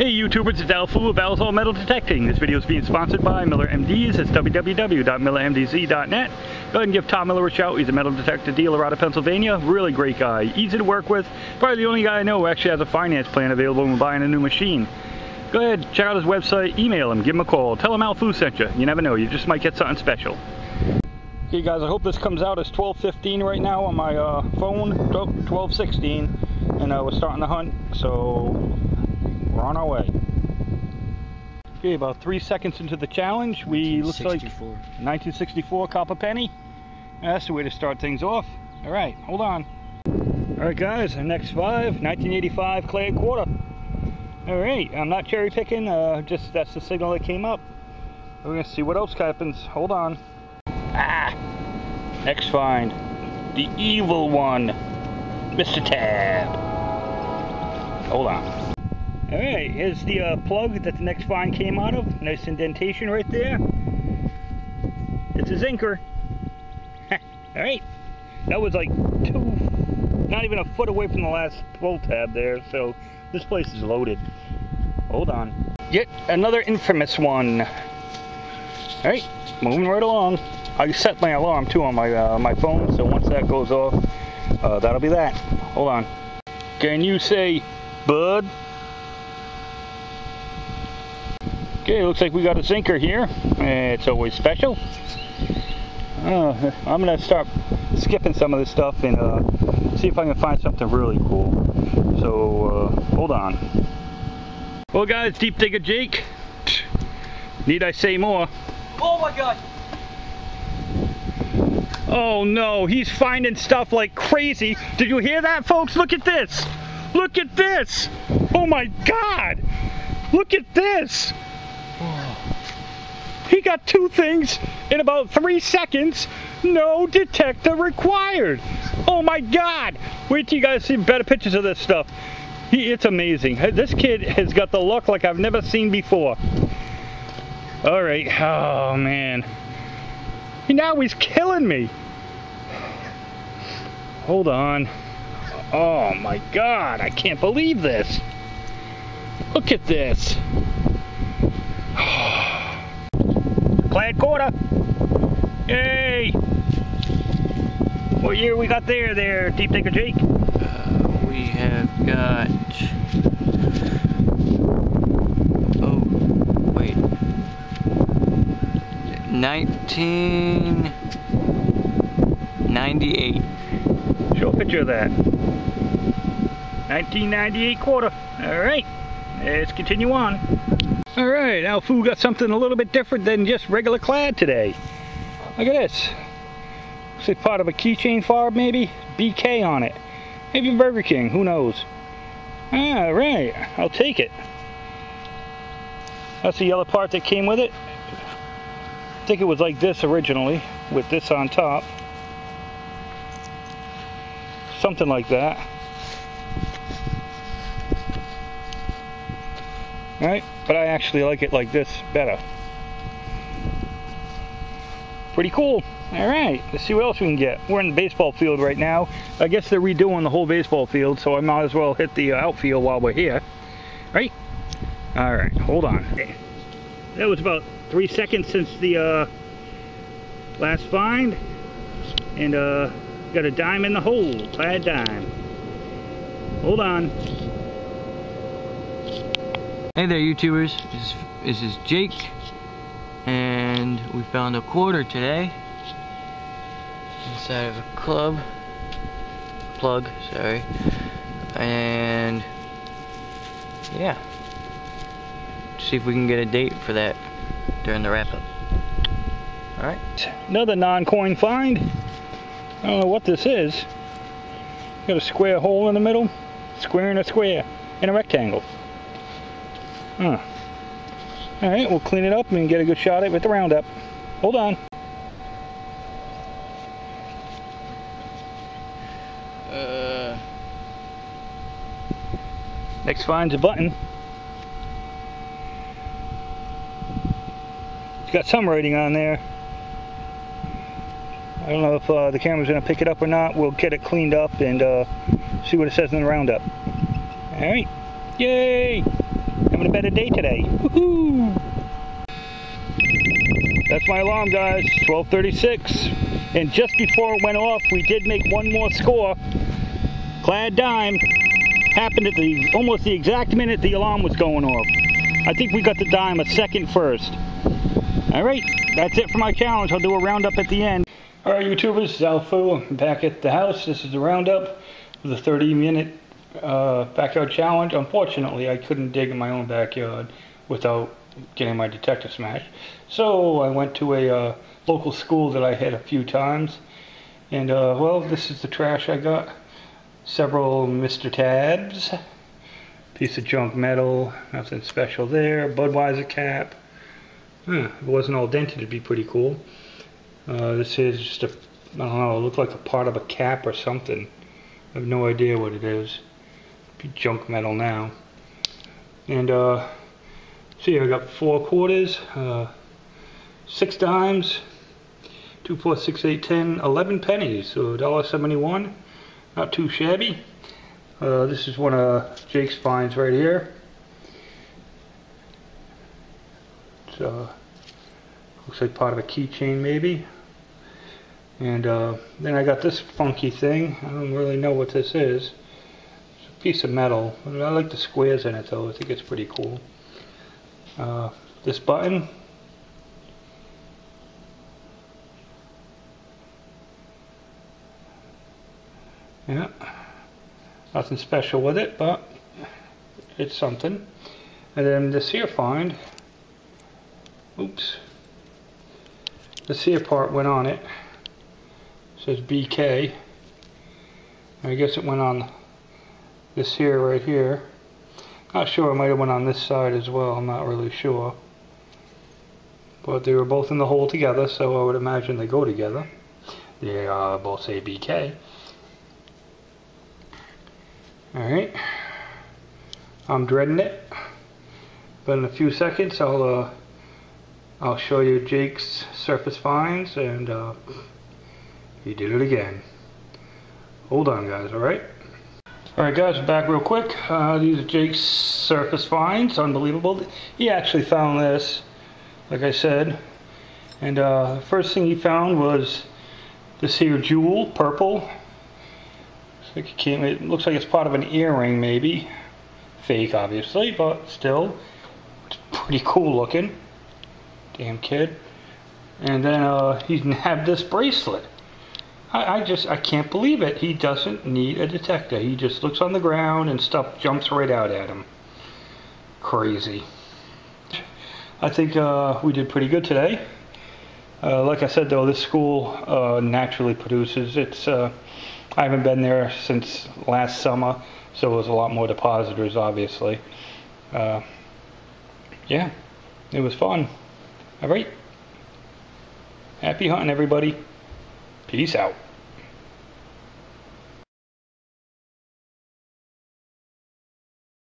Hey YouTubers, it's Alfu of Al's All Metal Detecting. This video is being sponsored by Miller MDs. It's www.millermdz.net. Go ahead and give Tom Miller a shout. He's a metal detector dealer out of Pennsylvania. Really great guy. Easy to work with. Probably the only guy I know who actually has a finance plan available when buying a new machine. Go ahead, check out his website, email him, give him a call. Tell him Alfu sent you. You never know, you just might get something special. Okay guys, I hope this comes out as 12.15 right now on my uh, phone, 12.16, and uh, we're starting the hunt, so we're on our way. Okay, about three seconds into the challenge, we looks like 1964 copper penny. That's the way to start things off. All right, hold on. All right, guys, the next five, 1985 clad quarter. All right, I'm not cherry picking, uh, just that's the signal that came up. We're gonna see what else happens. Hold on. Ah! Next find. The evil one. Mr. Tab. Hold on. Alright, here's the uh, plug that the next find came out of. Nice indentation right there. It's a zinker. Alright. That was like two, not even a foot away from the last pull tab there, so this place is loaded. Hold on. Yet another infamous one. Alright, moving right along. I set my alarm too on my uh, my phone, so once that goes off, uh, that'll be that. Hold on. Can you say, bud? Okay, looks like we got a sinker here. It's always special. Uh, I'm gonna start skipping some of this stuff and uh, see if I can find something really cool. So uh, hold on. Well, guys, Deep Digger Jake. Need I say more? Oh my god! Oh no, he's finding stuff like crazy. Did you hear that, folks? Look at this. Look at this. Oh my God. Look at this. He got two things in about three seconds. No detector required. Oh my God. Wait till you guys see better pictures of this stuff. He, it's amazing. This kid has got the look like I've never seen before. All right. Oh man. Now he's killing me. Hold on. Oh my god, I can't believe this. Look at this. Oh. Clad quarter. Yay! What year we got there, there, Deep Digger Jake? Uh, we have got. Oh, wait. 1998. Show a picture of that. 1998 quarter. Alright, let's continue on. Alright, Alfu got something a little bit different than just regular clad today. Look at this. Looks like part of a keychain fob maybe? BK on it. Maybe Burger King, who knows. Alright, I'll take it. That's the yellow part that came with it. I think it was like this originally, with this on top. Something like that. Right? But I actually like it like this better. Pretty cool. Alright, let's see what else we can get. We're in the baseball field right now. I guess they're redoing the whole baseball field, so I might as well hit the uh, outfield while we're here. Right? Alright, hold on. That was about three seconds since the uh, last find. And uh, got a dime in the hole. Bad dime. Hold on. Hey there, YouTubers. This is, this is Jake. And we found a quarter today. Inside of a club. Plug, sorry. And yeah. See if we can get a date for that during the wrap up. Alright. Another non-coin find. I don't know what this is. Got a square hole in the middle. Square and a square. In a rectangle. Huh. Alright, we'll clean it up and get a good shot at it with the roundup. Hold on. Uh, Next find's a button. It's got some writing on there. I don't know if uh, the camera's going to pick it up or not. We'll get it cleaned up and uh, see what it says in the roundup. Alright. Yay! A better day today. Woohoo! That's my alarm, guys. 1236. And just before it went off, we did make one more score. Clad dime happened at the almost the exact minute the alarm was going off. I think we got the dime a second first. All right, that's it for my challenge. I'll do a roundup at the end. All right, YouTubers, Zalfu, I'm back at the house. This is the roundup of the 30 minute uh, backyard challenge. Unfortunately, I couldn't dig in my own backyard without getting my detective smashed. So I went to a uh, local school that I hit a few times. And, uh, well, this is the trash I got. Several Mr. Tabs. Piece of junk metal. Nothing special there. Budweiser cap. It wasn't all dented, it'd be pretty cool. Uh, this is just a, I don't know, it looked like a part of a cap or something. I have no idea what it is. Junk metal now. And, uh, see, I got four quarters, uh, six dimes, two, four, six, eight, ten, eleven pennies, so dollar seventy-one. Not too shabby. Uh, this is one of Jake's finds right here. It's, uh, looks like part of a keychain maybe. And uh, then I got this funky thing. I don't really know what this is. Piece of metal. I like the squares in it though. I think it's pretty cool. Uh, this button. Yeah. Nothing special with it, but it's something. And then this here find. Oops. This here part went on it. it says BK. I guess it went on this here right here. Not sure, it might have went on this side as well, I'm not really sure. But they were both in the hole together, so I would imagine they go together. They uh, both say BK. Alright. I'm dreading it. But in a few seconds I'll uh, I'll show you Jake's surface finds and uh, he did it again. Hold on guys, alright? Alright guys, back real quick. Uh, these are Jake's surface finds. Unbelievable. He actually found this, like I said. And uh, first thing he found was this here jewel, purple. Looks Like it, came, it looks like it's part of an earring, maybe. Fake, obviously, but still. Pretty cool looking. Damn kid. And then uh, he nabbed this bracelet. I, I just, I can't believe it. He doesn't need a detector. He just looks on the ground and stuff jumps right out at him. Crazy. I think uh, we did pretty good today. Uh, like I said though, this school uh, naturally produces. It's uh, I haven't been there since last summer, so it was a lot more depositors, obviously. Uh, yeah, it was fun. All right. Happy hunting, everybody. Peace out.